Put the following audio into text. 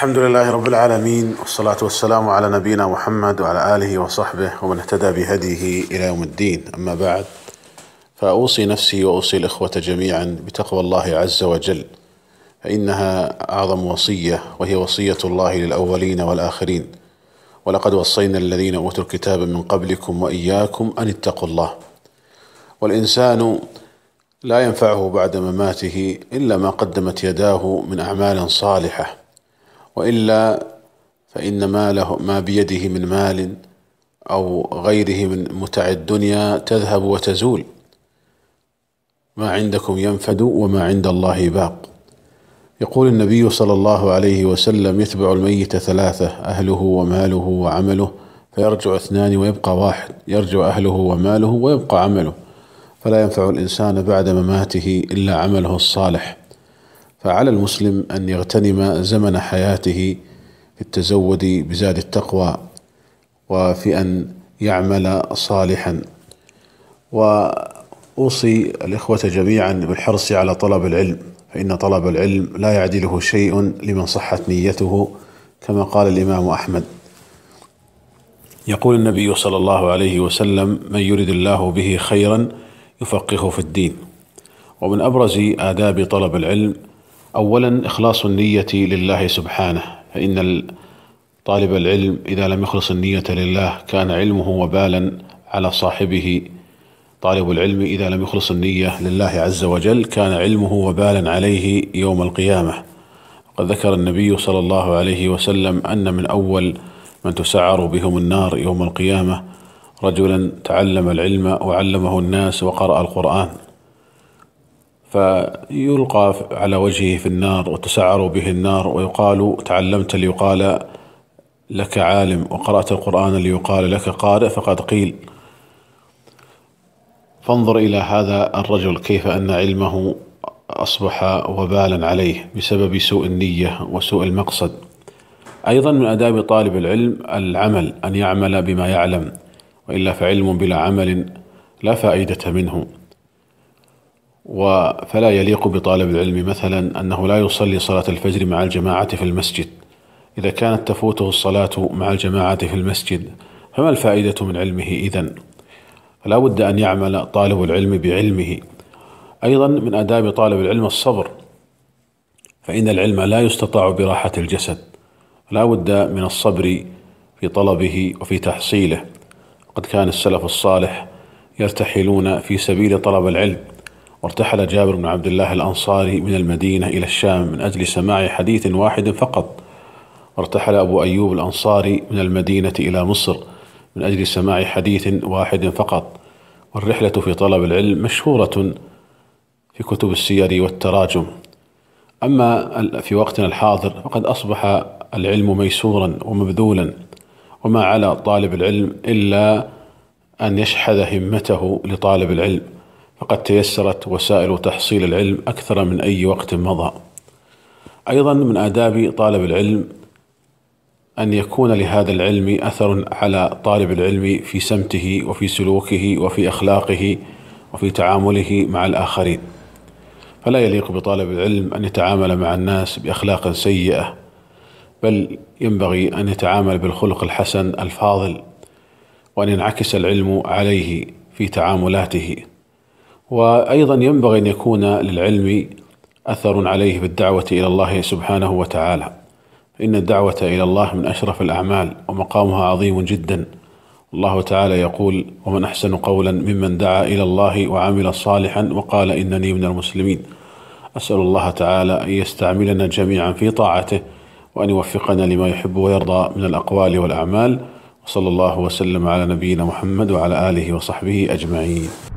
الحمد لله رب العالمين والصلاة والسلام على نبينا محمد وعلى آله وصحبه ومن اهتدى بهديه إلى يوم الدين. أما بعد فأوصي نفسي وأوصي الإخوة جميعا بتقوى الله عز وجل فإنها أعظم وصية وهي وصية الله للأولين والآخرين. ولقد وصينا الذين أوتوا الكتاب من قبلكم وإياكم أن اتقوا الله. والإنسان لا ينفعه بعد مماته إلا ما قدمت يداه من أعمال صالحة. وإلا فإن ماله ما بيده من مال أو غيره من متع الدنيا تذهب وتزول. ما عندكم ينفد وما عند الله باق. يقول النبي صلى الله عليه وسلم يتبع الميت ثلاثة أهله وماله وعمله فيرجع اثنان ويبقى واحد. يرجع أهله وماله ويبقى عمله. فلا ينفع الإنسان بعد مماته إلا عمله الصالح. فعلى المسلم أن يغتنم زمن حياته في التزود بزاد التقوى وفي أن يعمل صالحا. وأوصي الإخوة جميعا بالحرص على طلب العلم فإن طلب العلم لا يعدله شيء لمن صحت نيته كما قال الإمام أحمد. يقول النبي صلى الله عليه وسلم من يرد الله به خيرا يفقهه في الدين. ومن أبرز آداب طلب العلم أولا إخلاص النية لله سبحانه فإن طالب العلم إذا لم يخلص النية لله كان علمه وبالا على صاحبه. طالب العلم إذا لم يخلص النية لله عز وجل كان علمه وبالا عليه يوم القيامة. قد ذكر النبي صلى الله عليه وسلم أن من أول من تسعر بهم النار يوم القيامة رجلا تعلم العلم وعلمه الناس وقرأ القرآن. فيلقى على وجهه في النار وتسعر به النار ويقال تعلمت ليقال لك عالم وقرأت القرآن ليقال لك قارئ فقد قيل. فانظر إلى هذا الرجل كيف أن علمه أصبح وبالا عليه بسبب سوء النية وسوء المقصد. أيضا من آداب طالب العلم العمل أن يعمل بما يعلم وإلا فعلم بلا عمل لا فائدة منه. فلا يليق بطالب العلم مثلا أنه لا يصلي صلاة الفجر مع الجماعة في المسجد. إذا كانت تفوته الصلاة مع الجماعة في المسجد فما الفائدة من علمه إذن؟ فلا بد أن يعمل طالب العلم بعلمه. أيضا من آداب طالب العلم الصبر فإن العلم لا يستطاع براحة الجسد. لا بد من الصبر في طلبه وفي تحصيله. قد كان السلف الصالح يرتحلون في سبيل طلب العلم. وارتحل جابر بن عبد الله الأنصاري من المدينة إلى الشام من أجل سماع حديث واحد فقط. وارتحل أبو أيوب الأنصاري من المدينة إلى مصر من أجل سماع حديث واحد فقط. والرحلة في طلب العلم مشهورة في كتب السير والتراجم. أما في وقتنا الحاضر فقد أصبح العلم ميسورا ومبذولا وما على طالب العلم إلا أن يشحذ همته لطالب العلم. فقد تيسرت وسائل تحصيل العلم أكثر من أي وقت مضى. أيضا من آداب طالب العلم أن يكون لهذا العلم أثر على طالب العلم في سمته وفي سلوكه وفي أخلاقه وفي تعامله مع الآخرين. فلا يليق بطالب العلم أن يتعامل مع الناس بأخلاق سيئة بل ينبغي أن يتعامل بالخلق الحسن الفاضل وأن ينعكس العلم عليه في تعاملاته. وأيضا ينبغي أن يكون للعلم أثر عليه بالدعوة إلى الله سبحانه وتعالى. إن الدعوة إلى الله من أشرف الأعمال ومقامها عظيم جدا. الله تعالى يقول ومن أحسن قولا ممن دعا إلى الله وعمل صالحا وقال إنني من المسلمين أسأل الله تعالى أن يستعملنا جميعا في طاعته وأن يوفقنا لما يحب ويرضى من الأقوال والأعمال. وصلى الله وسلم على نبينا محمد وعلى آله وصحبه أجمعين.